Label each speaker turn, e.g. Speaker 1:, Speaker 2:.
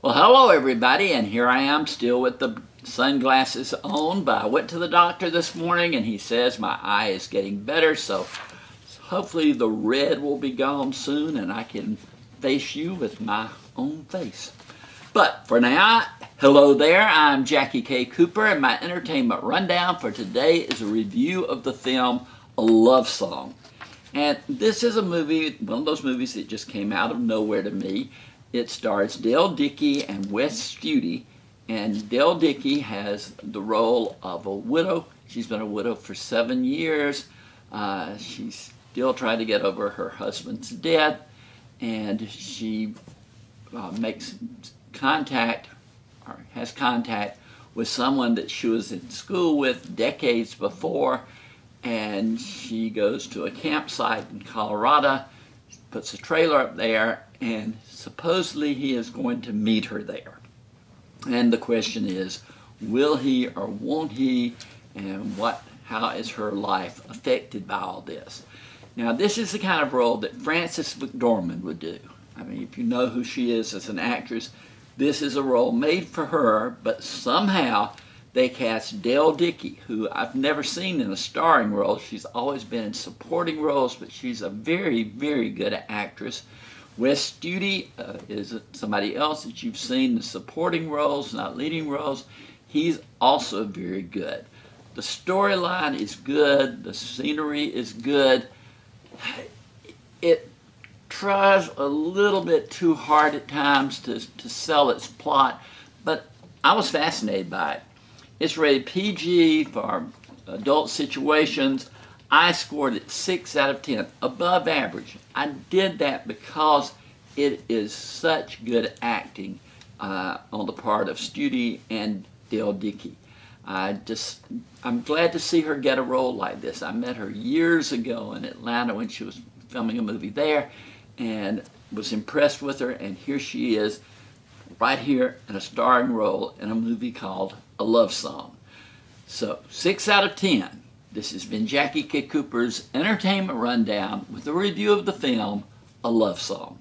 Speaker 1: Well, hello everybody, and here I am still with the sunglasses on, but I went to the doctor this morning and he says my eye is getting better, so hopefully the red will be gone soon and I can face you with my own face. But for now, hello there, I'm Jackie K. Cooper, and my entertainment rundown for today is a review of the film A Love Song. And this is a movie, one of those movies that just came out of nowhere to me. It stars Dale Dickey and Wes Studi, and Dale Dickey has the role of a widow. She's been a widow for seven years. Uh, she's still trying to get over her husband's death, and she uh, makes contact or has contact with someone that she was in school with decades before, and she goes to a campsite in Colorado, puts a trailer up there, and supposedly he is going to meet her there. And the question is, will he or won't he, and what, how is her life affected by all this? Now, this is the kind of role that Frances McDormand would do. I mean, if you know who she is as an actress, this is a role made for her, but somehow they cast Dale Dickey, who I've never seen in a starring role. She's always been in supporting roles, but she's a very, very good actress. Wes Studi uh, is somebody else that you've seen in supporting roles, not leading roles. He's also very good. The storyline is good. The scenery is good. It tries a little bit too hard at times to, to sell its plot, but I was fascinated by it. It's rated PG for adult situations. I scored it 6 out of 10, above average. I did that because it is such good acting uh, on the part of Studi and Dale Dickey. I just, I'm glad to see her get a role like this. I met her years ago in Atlanta when she was filming a movie there and was impressed with her and here she is right here in a starring role in a movie called A Love Song. So, 6 out of 10. This has been Jackie K. Cooper's Entertainment Rundown with a review of the film A Love Song.